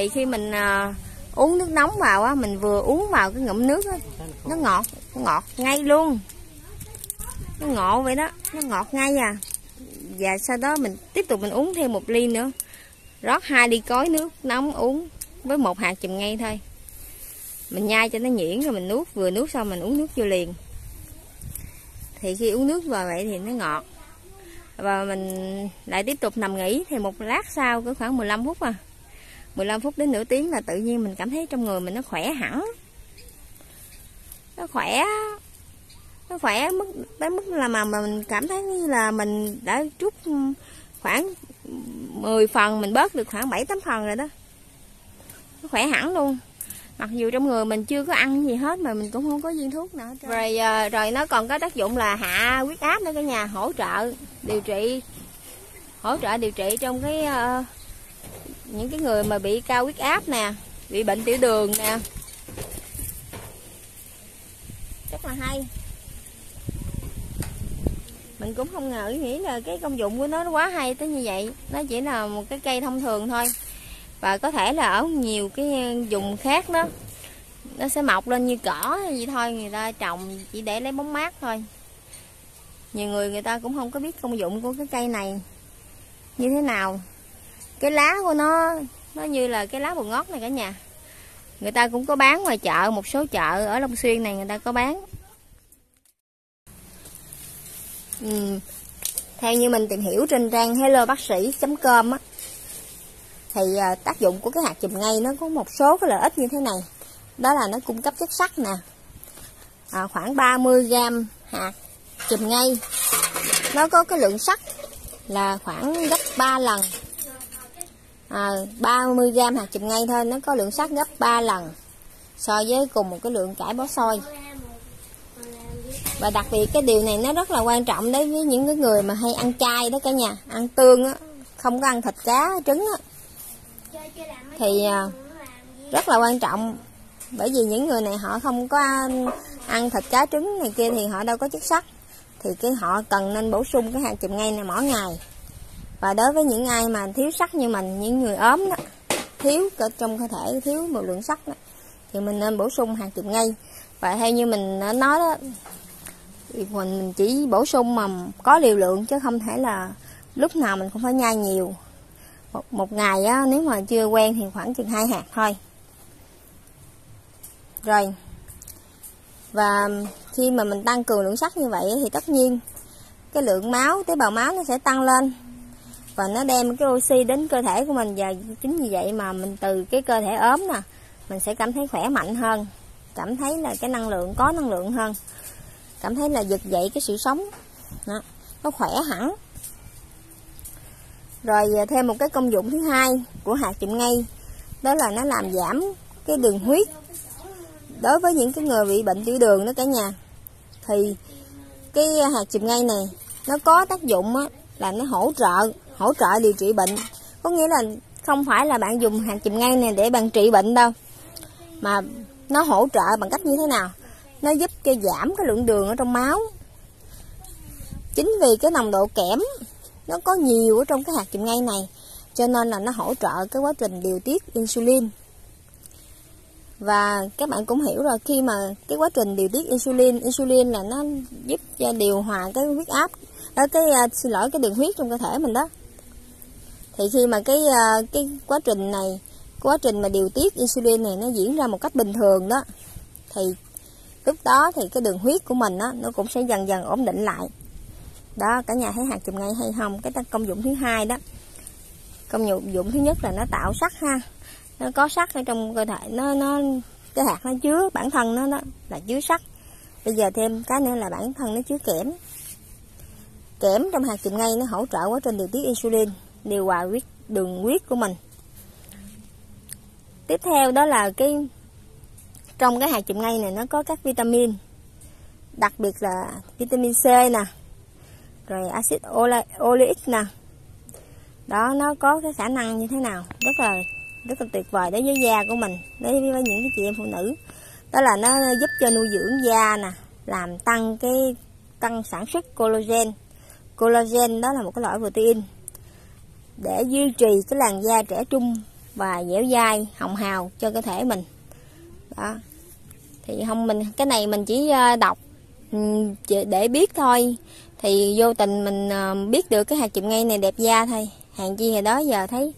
thì khi mình à, uống nước nóng vào á mình vừa uống vào cái ngụm nước á nó ngọt nó ngọt ngay luôn. Nó ngọt vậy đó nó ngọt ngay à. Và sau đó mình tiếp tục mình uống thêm một ly nữa. Rót hai ly cối nước nóng uống với một hạt chùm ngay thôi. Mình nhai cho nó nhuyễn rồi mình nuốt vừa nuốt xong mình uống nước vô liền. Thì khi uống nước vào vậy thì nó ngọt. Và mình lại tiếp tục nằm nghỉ thì một lát sau cứ khoảng 15 phút à. 15 phút đến nửa tiếng là tự nhiên mình cảm thấy trong người mình nó khỏe hẳn. Nó khỏe nó khỏe mức tới mức là mà mình cảm thấy như là mình đã rút khoảng 10 phần mình bớt được khoảng 7 8 phần rồi đó. Nó khỏe hẳn luôn. Mặc dù trong người mình chưa có ăn gì hết mà mình cũng không có viên thuốc nào rồi ờ, rồi nó còn có tác dụng là hạ huyết áp nữa cả nhà hỗ trợ điều trị hỗ trợ điều trị trong cái uh, những cái người mà bị cao huyết áp nè, bị bệnh tiểu đường nè. Rất là hay. Mình cũng không ngờ nghĩ là cái công dụng của nó quá hay tới như vậy. Nó chỉ là một cái cây thông thường thôi. Và có thể là ở nhiều cái vùng khác đó, nó sẽ mọc lên như cỏ gì thôi, người ta trồng chỉ để lấy bóng mát thôi. Nhiều người người ta cũng không có biết công dụng của cái cây này như thế nào cái lá của nó nó như là cái lá bồ ngót này cả nhà. Người ta cũng có bán ngoài chợ một số chợ ở Long Xuyên này người ta có bán. Ừ. theo như mình tìm hiểu trên trang hello bác sĩ com á thì à, tác dụng của cái hạt chùm ngay nó có một số cái lợi ích như thế này. Đó là nó cung cấp chất sắt nè à, khoảng 30 gram hạt chùm ngay. Nó có cái lượng sắt là khoảng gấp 3 lần à, 30 gram hạt chùm ngay thôi nó có lượng sắt gấp 3 lần so với cùng một cái lượng cải bó xôi và đặc biệt cái điều này nó rất là quan trọng đối với những cái người mà hay ăn chay đó cả nhà ăn tương á không có ăn thịt cá trứng á. Thì à, rất là quan trọng bởi vì những người này họ không có ăn, ăn thịt cá trứng này kia thì họ đâu có chất sắt. Thì cái họ cần nên bổ sung cái hạt chùm ngay này mỗi ngày và đối với những ai mà thiếu sắt như mình những người ốm đó thiếu cơ trong cơ thể thiếu một lượng sắt đó, thì mình nên bổ sung hàng chùm ngay và theo như mình nói đó mình chỉ bổ sung mà có liều lượng chứ không thể là lúc nào mình cũng phải nhai nhiều. Một, một ngày á, nếu mà chưa quen thì khoảng chừng hai hạt thôi. Rồi và khi mà mình tăng cường lượng sắt như vậy thì tất nhiên cái lượng máu tế bào máu nó sẽ tăng lên và nó đem cái oxy đến cơ thể của mình. Và chính vì vậy mà mình từ cái cơ thể ốm nè mình sẽ cảm thấy khỏe mạnh hơn. Cảm thấy là cái năng lượng có năng lượng hơn. Cảm thấy là giật dậy cái sự sống. Đó, nó khỏe hẳn. Rồi à, thêm một cái công dụng thứ hai của hạt chùm ngay đó là nó làm giảm cái đường huyết. Đối với những cái người bị bệnh tiểu đường đó cả nhà thì cái hạt chùm ngay này nó có tác dụng á, là nó hỗ trợ hỗ trợ điều trị bệnh. Có nghĩa là không phải là bạn dùng hạt chùm ngay này để bạn trị bệnh đâu, mà nó hỗ trợ bằng cách như thế nào? Nó giúp cho giảm cái lượng đường ở trong máu. Chính vì cái nồng độ kẽm, nó có nhiều ở trong cái hạt chùm ngay này, cho nên là nó hỗ trợ cái quá trình điều tiết insulin. Và các bạn cũng hiểu rồi, khi mà cái quá trình điều tiết insulin insulin là nó giúp cho điều hòa cái huyết áp ở cái ờ, xin lỗi, cái đường huyết trong cơ thể mình đó thì khi mà cái ờ, cái quá trình này quá trình mà điều tiết insulin này nó diễn ra một cách bình thường đó thì lúc đó thì cái đường huyết của mình đó, nó cũng sẽ dần dần ổn định lại. Đó cả nhà thấy hạt chùm ngay hay không? Cái công dụng thứ hai đó. Công dụng thứ nhất là nó tạo sắt ha. Nó có sắt ở trong cơ thể nó nó cái hạt nó chứa bản thân nó đó là chứa sắt bây giờ thêm cái nữa là bản thân nó chứa kẽm. Kẽm trong hạt chùm ngay nó hỗ trợ quá trình điều tiết insulin điều hòa huyết đường huyết của mình. Tiếp theo đó là cái, trong cái hạt chùm ngay này nó có các vitamin. Đặc biệt là vitamin C nè, rồi axit oleic nè. Đó, nó có cái khả năng như thế nào? Rất là rất là tuyệt vời đối với da của mình, đối với những cái chị em phụ nữ. Đó là nó giúp cho nuôi dưỡng da nè, làm tăng cái, tăng sản xuất collagen. Collagen đó là một cái loại protein để duy trì cái làn da trẻ trung và dẻo dai, hồng hào cho cơ thể mình. Đó. Thì không, mình, cái này mình chỉ ờ, đọc để biết thôi. Thì vô tình mình ờ, biết được cái hạt chùm ngay này đẹp da thôi. Hàng chi hồi đó giờ thấy,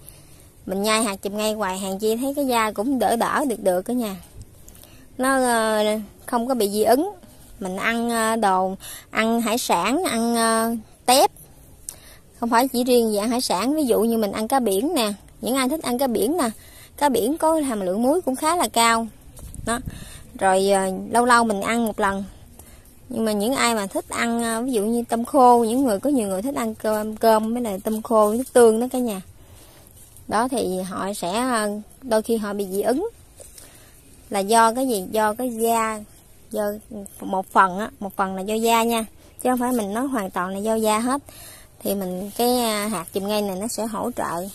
mình nhai hạt chùm ngay hoài hàng chi thấy cái da cũng đỡ đỡ được được cả nhà nó ờ, không có bị dị ứng. Mình ăn đồ, ăn hải sản, ăn tép không phải chỉ riêng dạng hải sản, ví dụ như mình ăn cá biển nè. Những ai thích ăn cá biển nè, cá biển có hàm lượng muối cũng khá là cao. Đó. Rồi ờ, lâu lâu mình ăn một lần. Nhưng mà những ai mà thích ăn ờ, ví dụ như tôm khô, những người, có nhiều người thích ăn cơm cơm với lại tôm khô, nước tương đó cả nhà. Đó, thì họ sẽ ờ, đôi khi họ bị dị ứng. Là do cái gì? Do cái da, do một phần á, một phần là do da nha. Chứ không phải mình nói hoàn toàn là do da hết thì mình, cái à, hạt chùm ngay này nó sẽ hỗ trợ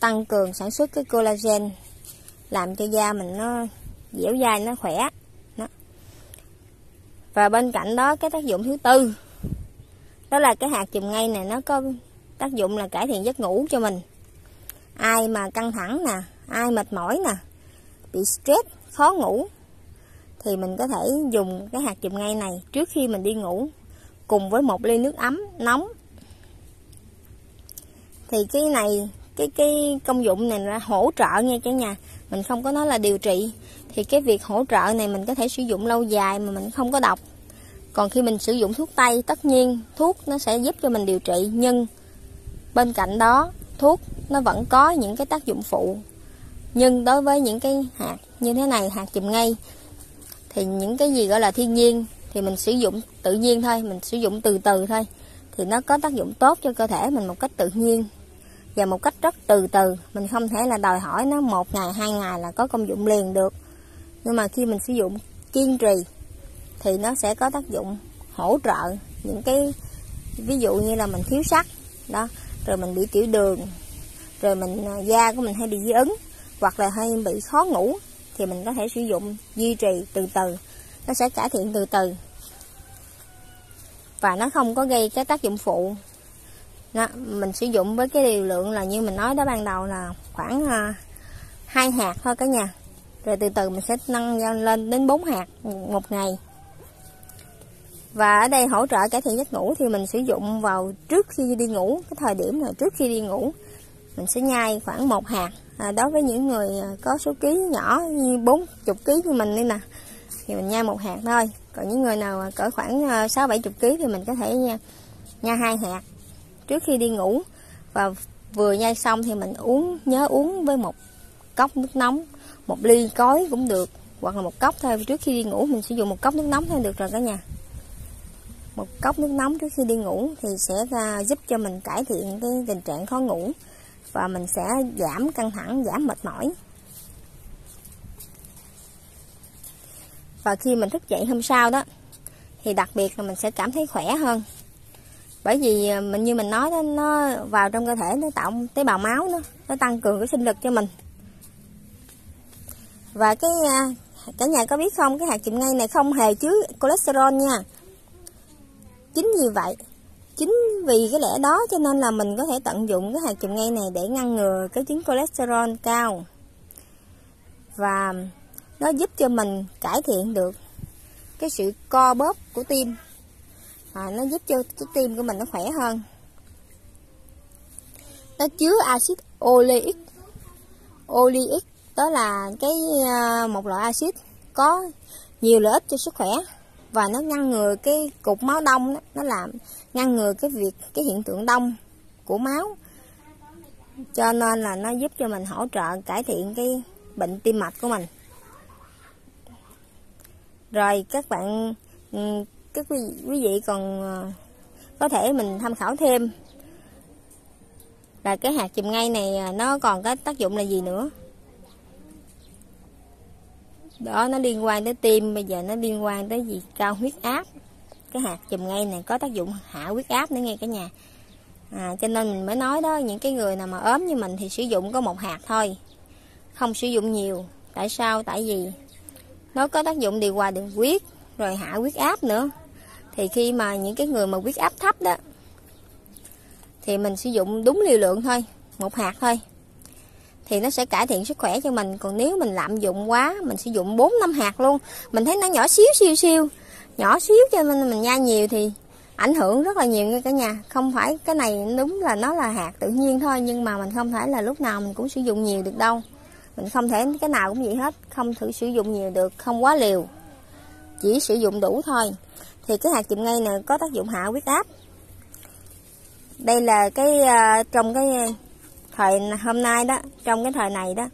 tăng cường sản xuất cái collagen, làm cho da mình nó dẻo dai, nó khỏe đó. và bên cạnh đó, cái tác dụng thứ tư, đó là cái hạt chùm ngay này nó có tác dụng là cải thiện giấc ngủ cho mình ai mà căng thẳng nè, ai mệt mỏi nè, bị stress, khó ngủ, thì mình có thể dùng cái hạt chùm ngay này trước khi mình đi ngủ cùng với một ly nước ấm, nóng thì cái này, cái cái công dụng này là hỗ trợ nha cả nhà. Mình không có nói là điều trị. Thì cái việc hỗ trợ này mình có thể sử dụng lâu dài mà mình không có độc còn khi mình sử dụng thuốc tây, tất nhiên thuốc nó sẽ giúp cho mình điều trị. Nhưng bên cạnh đó, thuốc nó vẫn có những cái tác dụng phụ. Nhưng đối với những cái hạt như thế này, hạt chùm ngay, thì những cái gì gọi là thiên nhiên, thì mình sử dụng tự nhiên thôi, mình sử dụng từ từ thôi thì nó có tác dụng tốt cho cơ thể mình một cách tự nhiên. Và một cách rất từ từ, mình không thể là đòi hỏi nó một ngày, hai ngày là có công dụng liền được. Nhưng mà khi mình sử dụng kiên trì, thì nó sẽ có tác dụng hỗ trợ những cái, ví dụ như là mình thiếu sắt, đó, rồi mình bị tiểu đường, rồi mình à, da của mình hay bị dị ứng, hoặc là hay bị khó ngủ, thì mình có thể sử dụng duy trì từ từ. Nó sẽ cải thiện từ từ và nó không có gây cái tác dụng phụ. Đó, mình sử dụng với cái liều lượng là như mình nói đó ban đầu là khoảng à, hai hạt thôi cả nhà. Rồi từ từ mình sẽ nâng lên đến 4 hạt một ngày. Và ở đây hỗ trợ cải thiện giấc ngủ thì mình sử dụng vào trước khi đi ngủ cái thời điểm là trước khi đi ngủ. Mình sẽ nhai khoảng một hạt. À, đối với những người à, có số ký nhỏ như 40 kg như mình đây nè thì mình nhai một hạt thôi còn những người nào cỡ khoảng ờ, sáu bảy chục kg thì mình có thể nha nhai hai hạt trước khi đi ngủ. Và vừa nhai xong thì mình uống, nhớ uống với một cốc nước nóng, một ly cối cũng được, hoặc là một cốc thôi. Trước khi đi ngủ mình sử dụng một cốc nước nóng thôi, được rồi cả nhà. Một cốc nước nóng trước khi đi ngủ thì sẽ ra giúp cho mình cải thiện cái tình trạng khó ngủ và mình sẽ giảm căng thẳng, giảm mệt mỏi. Và khi mình thức dậy hôm sau đó, thì đặc biệt là mình sẽ cảm thấy khỏe hơn. Bởi vì à, mình, như mình nói đó, nó vào trong cơ thể, nó tạo tế bào máu nó nó tăng cường cái sinh lực cho mình. Và cái à, cả nhà có biết không, cái hạt chìm ngay này không hề chứa cholesterol nha. Chính vì vậy, chính vì cái lẽ đó cho nên là mình có thể tận dụng cái hạt chìm ngay này để ngăn ngừa cái chứng cholesterol cao. Và nó giúp cho mình cải thiện được cái sự co bóp của tim. À, nó giúp cho cái tim của mình nó khỏe hơn. Nó chứa axit oleic. Oleic đó là cái ờ, một loại axit có nhiều lợi ích cho sức khỏe và nó ngăn ngừa cái cục máu đông đó, nó làm ngăn ngừa cái việc cái hiện tượng đông của máu. Cho nên là nó giúp cho mình hỗ trợ cải thiện cái bệnh tim mạch của mình rồi các bạn ừ, các quý, quý vị còn ờ, có thể mình tham khảo thêm. Là cái hạt chùm ngay này ờ, nó còn có tác dụng là gì nữa? Đó nó liên quan tới tim bây giờ nó liên quan tới gì? Cao huyết áp. Cái hạt chùm ngay này có tác dụng hạ huyết áp nữa nghe cả nhà. À, cho nên mình mới nói đó những cái người nào mà ốm như mình thì sử dụng có một hạt thôi. Không sử dụng nhiều. Tại sao? Tại vì nó có tác dụng điều hòa đường huyết rồi hạ huyết áp nữa. Thì khi mà những cái người mà huyết áp thấp đó thì mình sử dụng đúng liều lượng thôi một hạt thôi. Thì nó sẽ cải thiện sức khỏe cho mình. Còn nếu mình lạm dụng quá mình sử dụng 4 năm hạt luôn mình thấy nó nhỏ xíu siêu siêu, nhỏ xíu cho nên mình nhai nhiều thì ảnh hưởng rất là nhiều nha cả nhà. Không phải cái này đúng là nó là hạt tự nhiên thôi nhưng mà mình không phải là lúc nào mình cũng sử dụng nhiều được đâu mình không thể cái nào cũng vậy hết không thử sử dụng nhiều được không quá liều. Chỉ sử dụng đủ thôi. Thì cái hạt chùm ngay này có tác dụng hạ huyết áp. Đây là cái uh, trong cái ờ, thời hôm nay đó trong cái thời này đó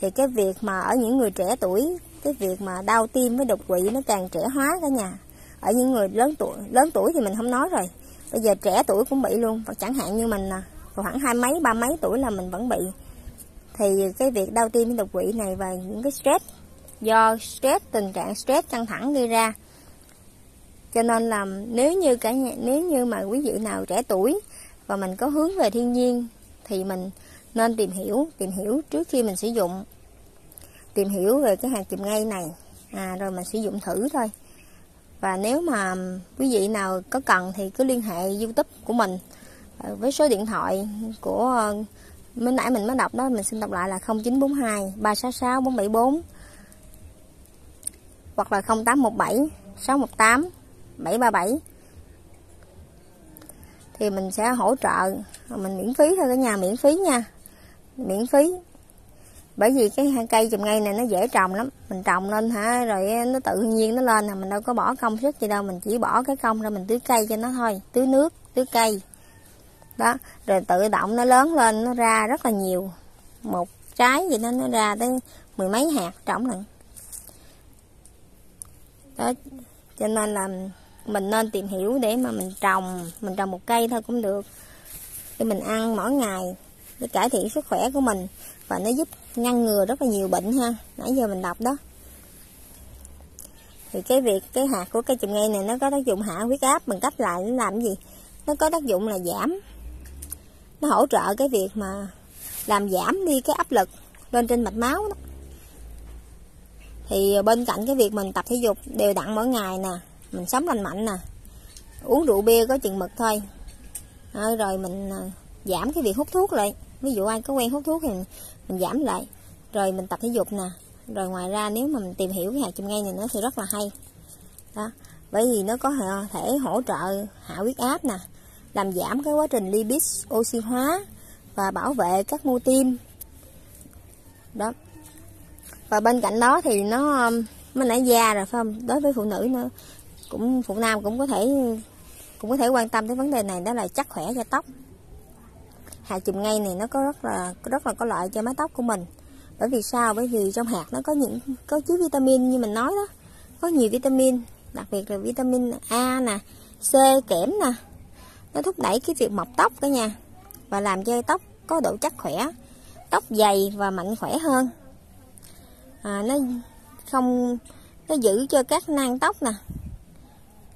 thì cái việc mà ở những người trẻ tuổi cái việc mà đau tim với đột quỵ nó càng trẻ hóa cả nhà. Ở những người lớn tuổi lớn tuổi thì mình không nói rồi. Bây giờ trẻ tuổi cũng bị luôn và chẳng hạn như mình nè khoảng hai mấy ba mấy tuổi là mình vẫn bị thì cái việc đau tim với đột quỵ này và những cái stress do stress tình trạng stress căng thẳng gây ra. Cho nên là nếu như cả nhà, nếu như mà quý vị nào trẻ tuổi và mình có hướng về thiên nhiên thì mình nên tìm hiểu tìm hiểu trước khi mình sử dụng. Tìm hiểu về cái hạt chùm ngay này à, rồi mình sử dụng thử thôi. Và nếu mà quý vị nào có cần thì cứ liên hệ youtube của mình à, với số điện thoại của mới nãy mình mới đọc đó, mình xin đọc lại là 0942 366 474 hoặc là 0817 618 737 thì mình sẽ hỗ trợ, mình miễn phí thôi cả nhà, miễn phí nha. Miễn phí. Bởi vì cái cây chùm ngay này nó dễ trồng lắm. Mình trồng lên hả, rồi nó tự nhiên nó lên là mình đâu có bỏ công sức gì đâu. Mình chỉ bỏ cái công ra mình tưới cây cho nó thôi, tưới nước, tưới cây đó, rồi tự động nó lớn lên, nó ra rất là nhiều. Một trái gì nó nó ra tới mười mấy hạt trồng lần đó, cho nên là mình nên tìm hiểu để mà mình trồng mình trồng một cây thôi cũng được. Để mình ăn mỗi ngày để cải thiện sức khỏe của mình và nó giúp ngăn ngừa rất là nhiều bệnh ha. Nãy giờ mình đọc đó. Thì cái việc, cái hạt của cây chùm ngay này nó có tác dụng hạ huyết áp bằng cách là làm gì? Nó có tác dụng là giảm nó hỗ trợ cái việc mà làm giảm đi cái áp lực lên trên mạch máu đó. Thì bên cạnh cái việc mình tập thể dục đều đặn mỗi ngày nè mình sống lành mạnh nè uống rượu bia có chừng mực thôi. À, rồi mình à, giảm cái việc hút thuốc lại. Ví dụ ai có quen hút thuốc thì mình, mình giảm lại. Rồi mình tập thể dục nè. Rồi ngoài ra nếu mà mình tìm hiểu cái hạt chùm ngay này nữa thì rất là hay. Đó bởi vì nó có thể hỗ trợ hạ huyết áp nè làm giảm cái quá trình lipid oxy hóa và bảo vệ các mô tim. Đó. Và bên cạnh đó thì nó um, mới nãy da rồi, phải không? Đối với phụ nữ nữa, cũng, phụ nam cũng có thể, cũng có thể quan tâm tới vấn đề này, đó là chắc khỏe cho tóc. Hạt chùm ngay này nó có rất là rất là có lợi cho mái tóc của mình. Bởi vì sao? Bởi vì trong hạt nó có những, có chứa vitamin như mình nói đó. Có nhiều vitamin, đặc biệt là vitamin A nè, C kẽm nè nó thúc đẩy cái việc mọc tóc cả nhà và làm cho tóc có độ chắc khỏe tóc dày và mạnh khỏe hơn. À, nó không nó giữ cho các nang tóc nè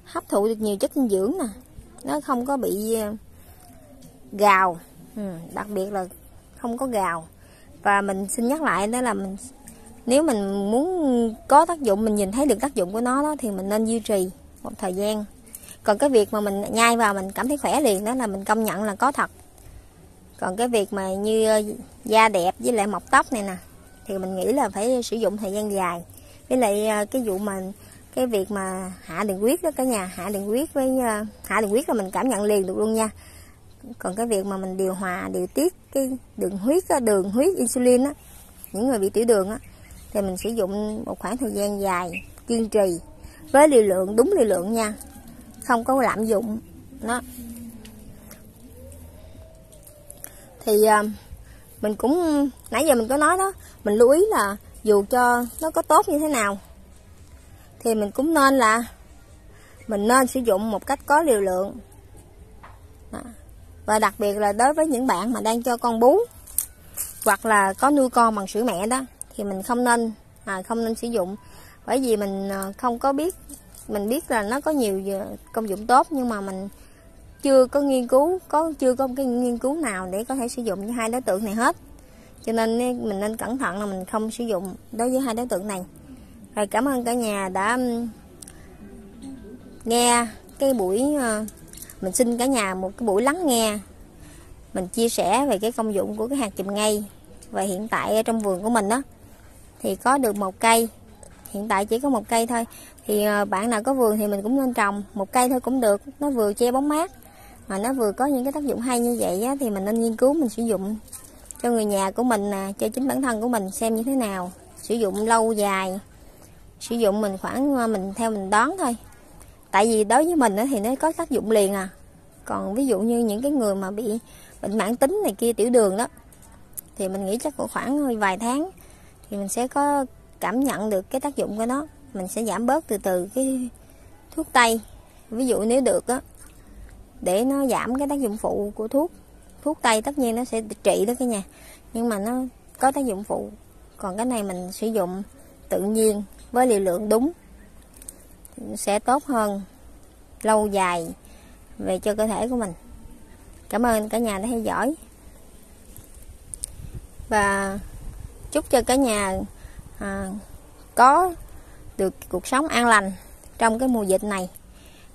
hấp thụ được nhiều chất dinh dưỡng nè. Nó không có bị à, gào. Ừ, đặc biệt là không có gào. Và mình xin nhắc lại đó là mình nếu mình muốn có tác dụng mình nhìn thấy được tác dụng của nó đó thì mình nên duy trì một thời gian còn cái việc mà mình nhai vào mình cảm thấy khỏe liền đó là mình công nhận là có thật. Còn cái việc mà như ờ, da đẹp với lại mọc tóc này nè, thì mình nghĩ là phải sử dụng thời gian dài. Với lại ờ, cái vụ mà, cái việc mà hạ đường huyết đó cả nhà, hạ đường huyết với ờ, hạ đường huyết là mình cảm nhận liền được luôn nha. Còn cái việc mà mình điều hòa, điều tiết cái đường huyết đường huyết insulin á, những người bị tiểu đường á, thì mình sử dụng một khoảng thời gian dài kiên trì với liều lượng, đúng liều lượng nha không có lạm dụng nó thì à, mình cũng nãy giờ mình có nói đó mình lưu ý là dù cho nó có tốt như thế nào thì mình cũng nên là mình nên sử dụng một cách có liều lượng. Đó. và đặc biệt là đối với những bạn mà đang cho con bú hoặc là có nuôi con bằng sữa mẹ đó thì mình không nên à, không nên sử dụng. Bởi vì mình à, không có biết mình biết là nó có nhiều công dụng tốt, nhưng mà mình chưa có nghiên cứu, có, chưa có cái nghiên cứu nào để có thể sử dụng với hai đối tượng này hết. Cho nên mình nên cẩn thận là mình không sử dụng đối với hai đối tượng này. Rồi cảm ơn cả nhà đã nghe cái buổi ờ, mình xin cả nhà một cái buổi lắng nghe, mình chia sẻ về cái công dụng của cái hạt chùm ngay. Và hiện tại ở trong vườn của mình đó thì có được một cây. Hiện tại chỉ có một cây thôi thì ờ, bạn nào có vườn thì mình cũng nên trồng. Một cây thôi cũng được nó vừa che bóng mát mà nó vừa có những cái tác dụng hay như vậy á, thì mình nên nghiên cứu mình sử dụng cho người nhà của mình nè cho chính bản thân của mình xem như thế nào. Sử dụng lâu dài sử dụng mình khoảng ờ, mình theo mình đoán thôi. Tại vì đối với mình thì nó có tác dụng liền à. Còn ví dụ như những cái người mà bị bệnh mãn tính này kia tiểu đường đó thì mình nghĩ chắc khoảng vài tháng thì mình sẽ có cảm nhận được cái tác dụng của nó mình sẽ giảm bớt từ từ cái thuốc tây. Ví dụ nếu được á để nó giảm cái tác dụng phụ của thuốc thuốc tây tất nhiên nó sẽ trị đó cái nhà nhưng mà nó có tác dụng phụ. Còn cái này mình sử dụng tự nhiên với liều lượng đúng. Sẽ tốt hơn lâu dài về cho cơ thể của mình. Cảm ơn cả nhà đã theo dõi. Và chúc cho cả nhà à, có được cuộc sống an lành trong cái mùa dịch này.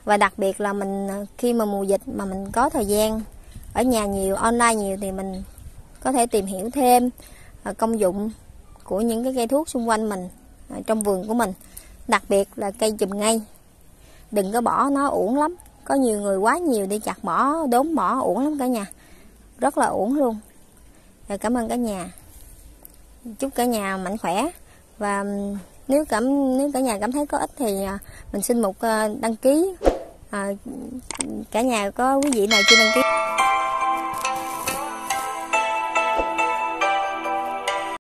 Và đặc biệt là mình, khi mà mùa dịch mà mình có thời gian ở nhà nhiều, online nhiều thì mình có thể tìm hiểu thêm à, công dụng của những cái cây thuốc xung quanh mình à, trong vườn của mình, đặc biệt là cây chùm ngay. Đừng có bỏ nó uổng lắm, có nhiều người quá nhiều đi chặt bỏ, đốn bỏ uổng lắm cả nhà, rất là uổng luôn. Rồi cảm ơn cả nhà. Chúc cả nhà mạnh khỏe và nếu cảm nếu cả nhà cảm thấy có ích thì à, mình xin một à, đăng ký. À, cả nhà có quý vị nào chưa đăng ký?